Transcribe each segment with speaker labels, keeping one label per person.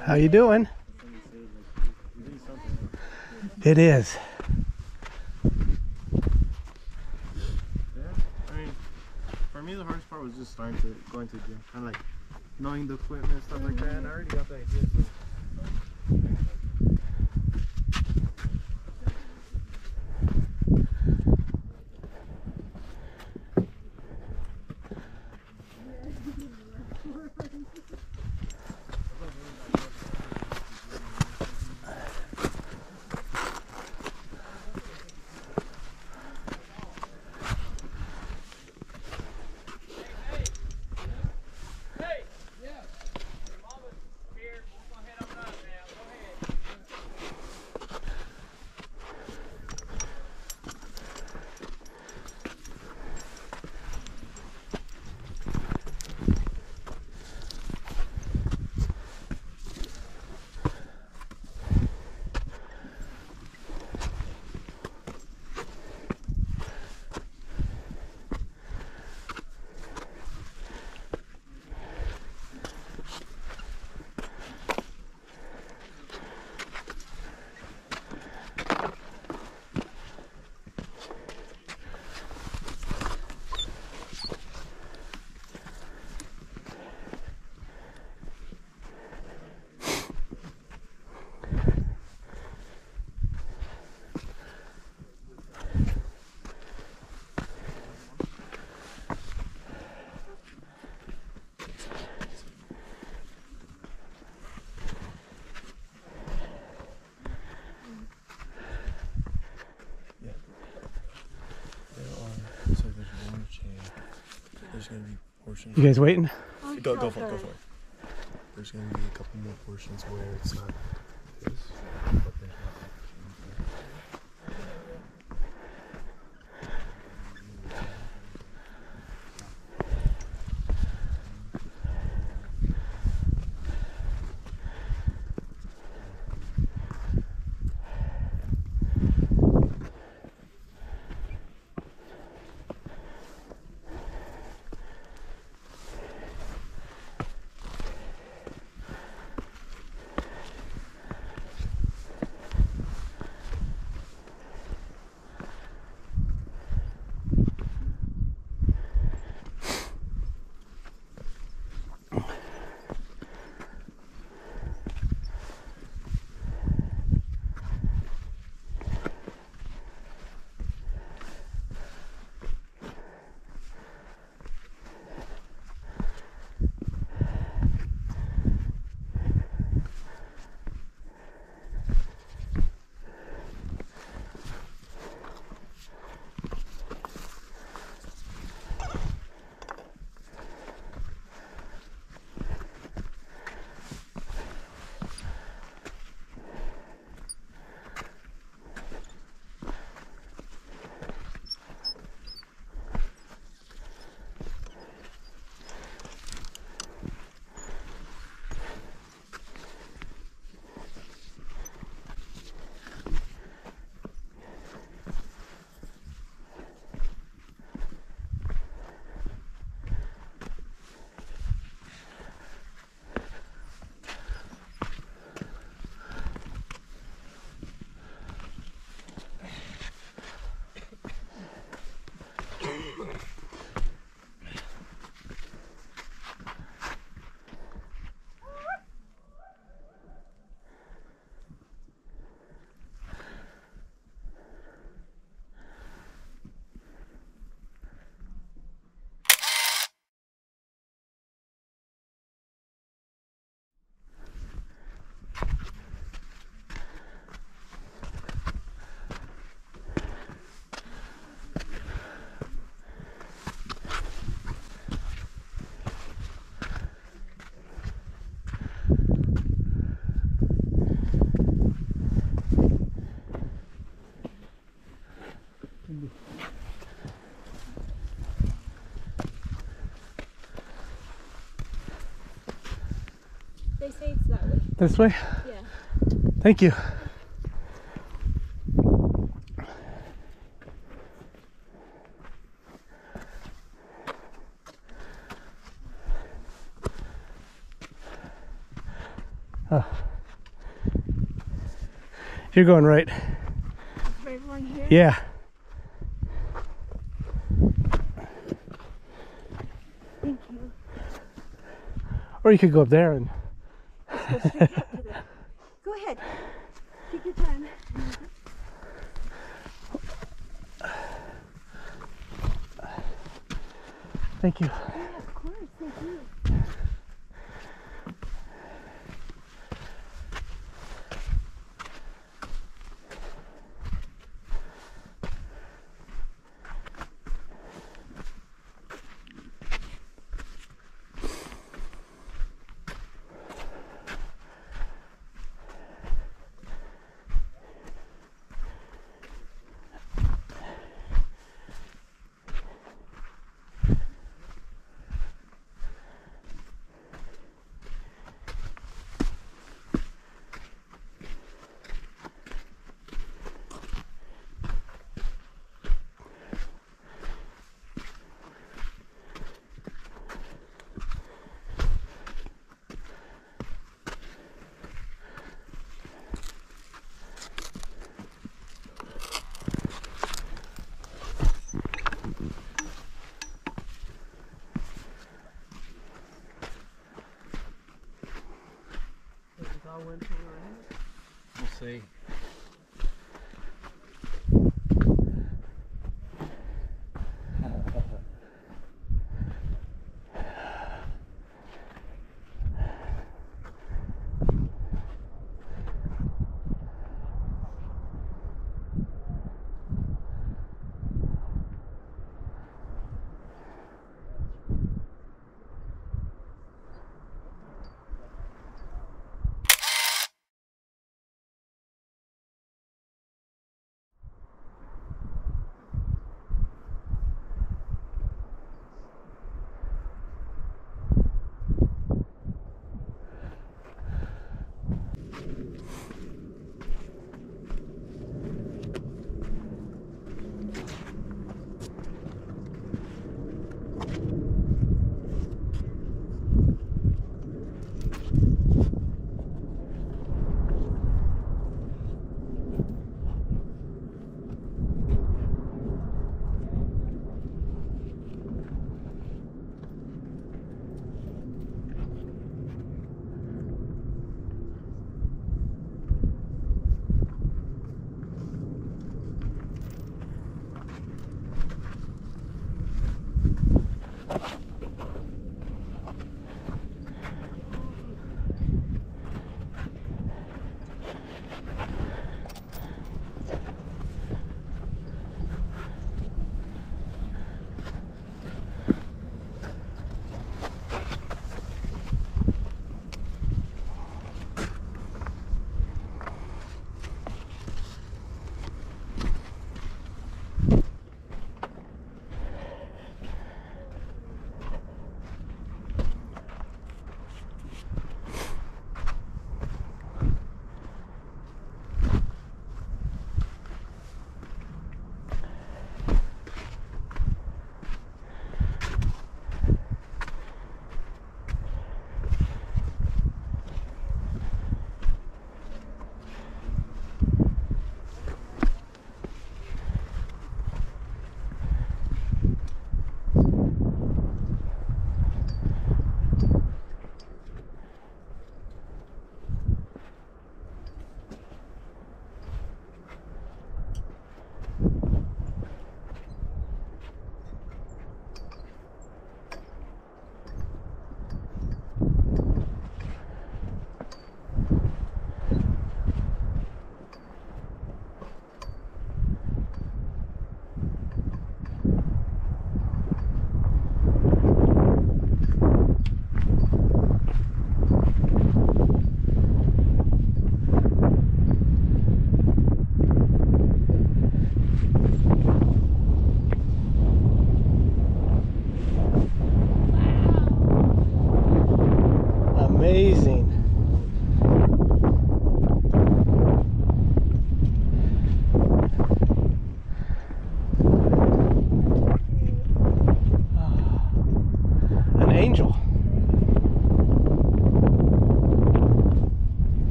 Speaker 1: How you doing? It is.
Speaker 2: Yeah. I mean, for me the hardest part was just starting to going to the gym, of like knowing the equipment and stuff like that. And I already got the idea. So. There are so there's one chain. There's gonna be portions.
Speaker 1: You guys waiting?
Speaker 2: Go go for it. Go for it. There's gonna be a couple more portions where it's not This
Speaker 1: way?
Speaker 3: Yeah.
Speaker 1: Thank you. Oh. You're going right.
Speaker 3: Right along here.
Speaker 1: Yeah.
Speaker 3: Thank you.
Speaker 1: Or you could go up there and
Speaker 3: Go straight up to the. Go ahead. Take your time.
Speaker 1: thank you.
Speaker 3: Yeah, of course. Thank you.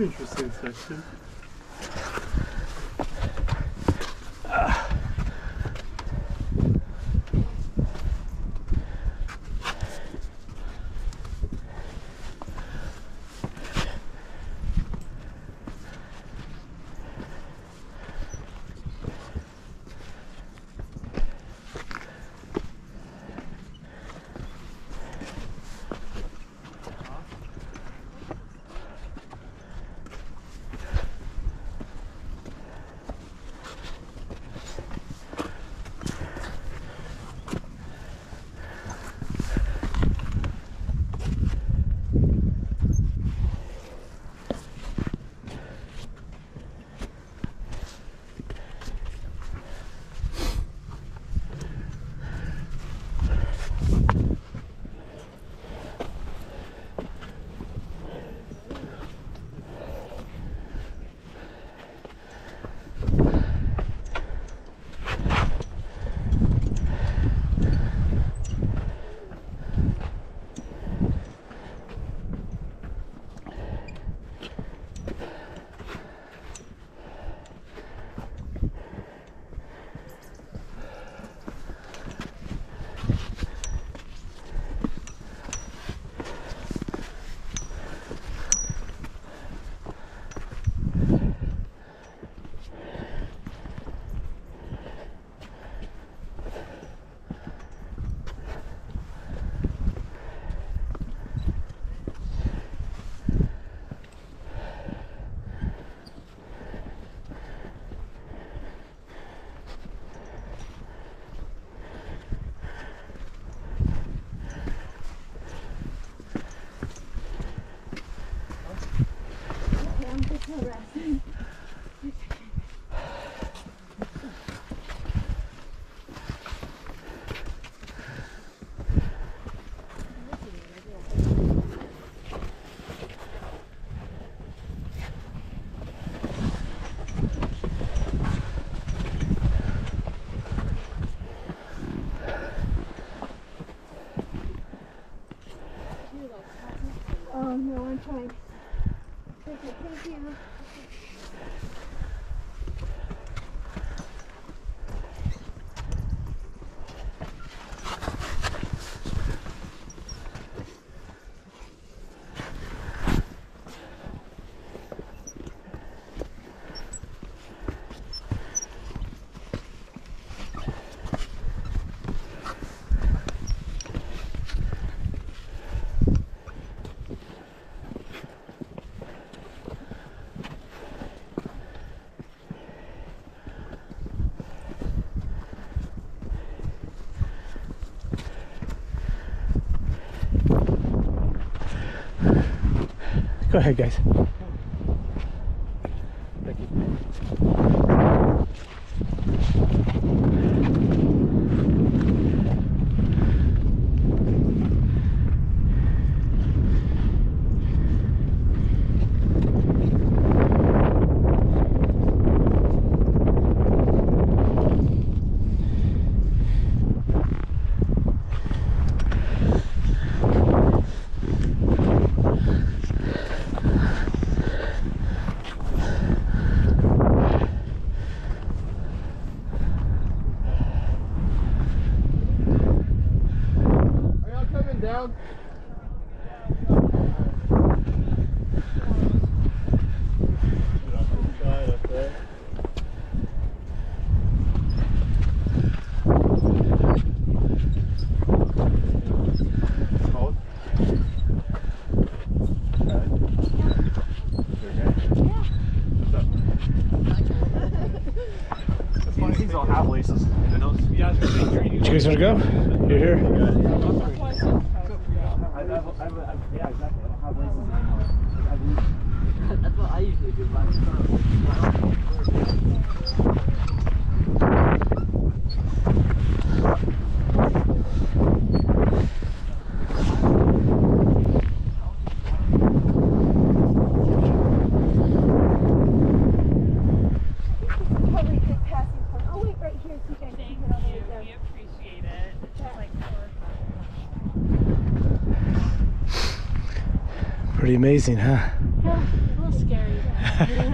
Speaker 3: interesting section.
Speaker 1: you.
Speaker 4: ahead guys. pretty amazing, huh?
Speaker 1: Yeah, a little
Speaker 4: scary.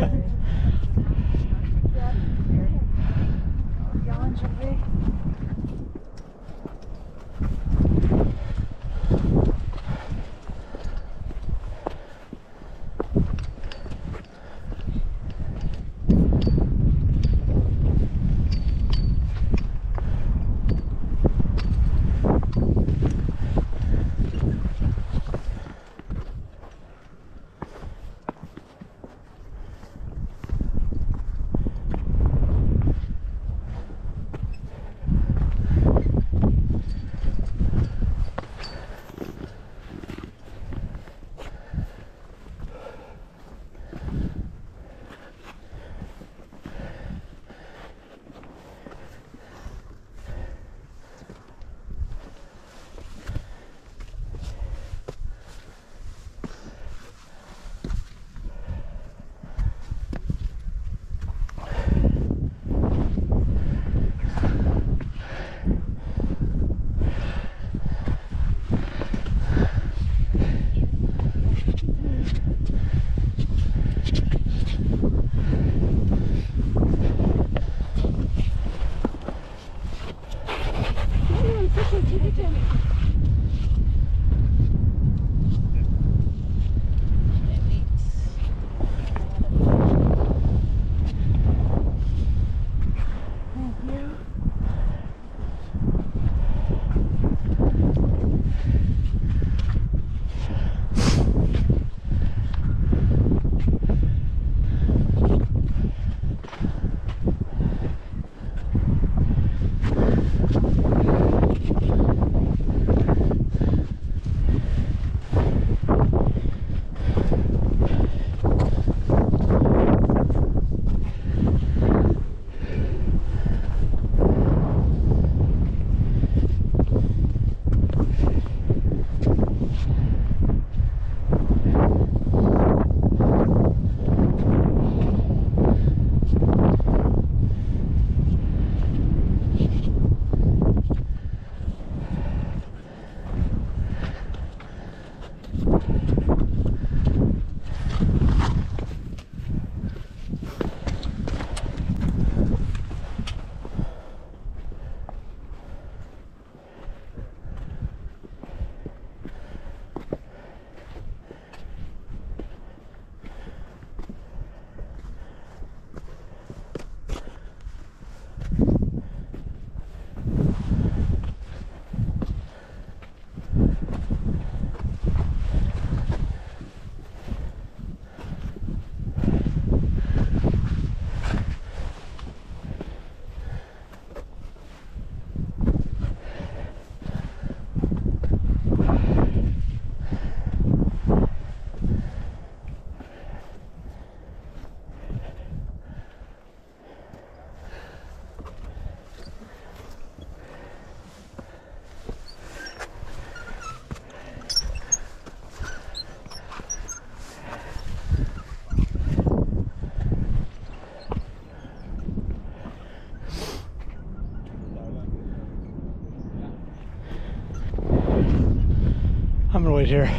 Speaker 3: here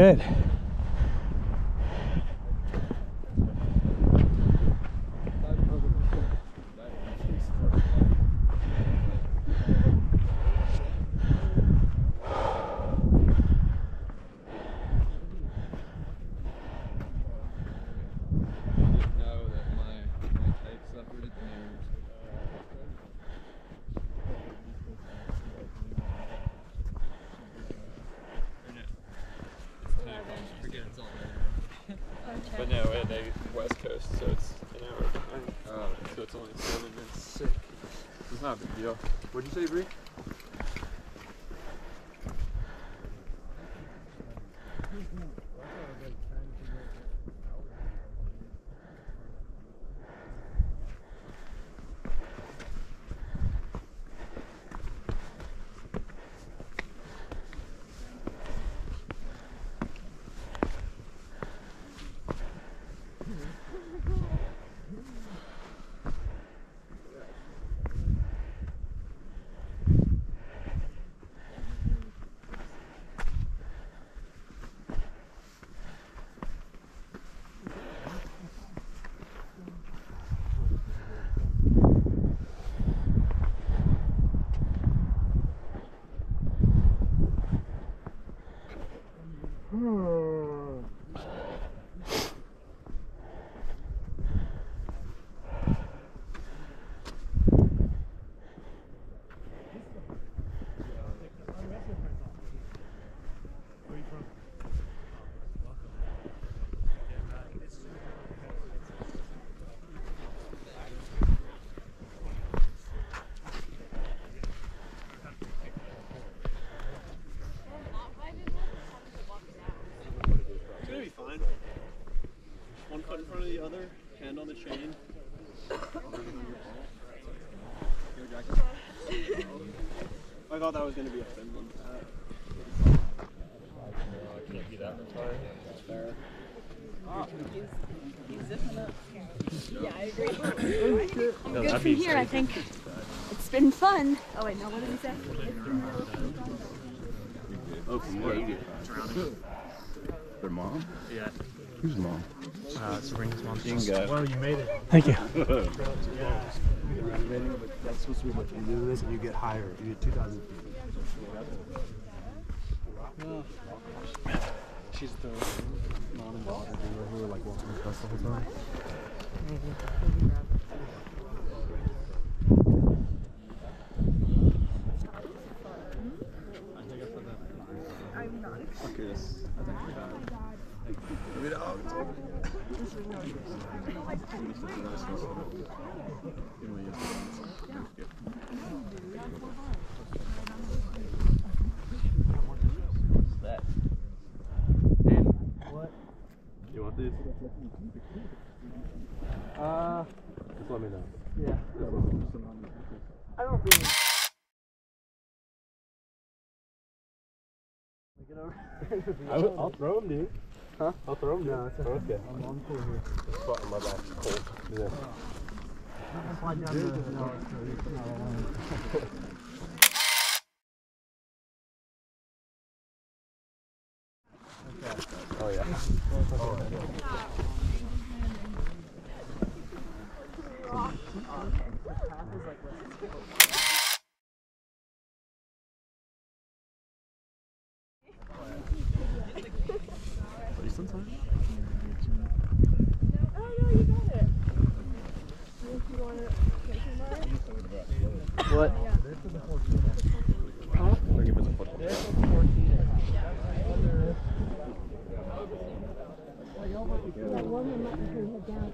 Speaker 4: Good.
Speaker 5: know that my, my type suffered at the nerves. But no, at the west coast, so it's an hour behind. Oh, so it's only seven minutes. Sick. It's not a big deal. What'd you say, Bree?
Speaker 6: It's gonna be fine. One foot in front of the other, hand on the chain. I thought that was gonna be a Finland hat.
Speaker 2: I can't be that retired. That's fair.
Speaker 3: I'm good from here, I think. It's been fun. Oh wait, no, what did he say?
Speaker 2: Oh, from what? Their mom?
Speaker 6: Yeah.
Speaker 2: Whose mom?
Speaker 6: Uh, Sabrina's mom.
Speaker 4: Well, you made it. Thank you.
Speaker 2: That's supposed to be what you do this and you get higher. You get 2,000 feet.
Speaker 6: She's the mom and daughter who were like walking across the whole time.
Speaker 2: You want this?
Speaker 6: Uh,
Speaker 2: Just let me know.
Speaker 6: yeah. I don't really. Get over.
Speaker 2: I will, I'll throw him, dude.
Speaker 6: Huh?
Speaker 2: I'll throw him.
Speaker 6: No, it's
Speaker 2: okay.
Speaker 6: I'm, I'm cool here.
Speaker 2: Spot in my back. Cold. Yeah.
Speaker 6: Slide down the. No, it's not alone.
Speaker 2: Oh, yeah.
Speaker 3: That woman let her head down.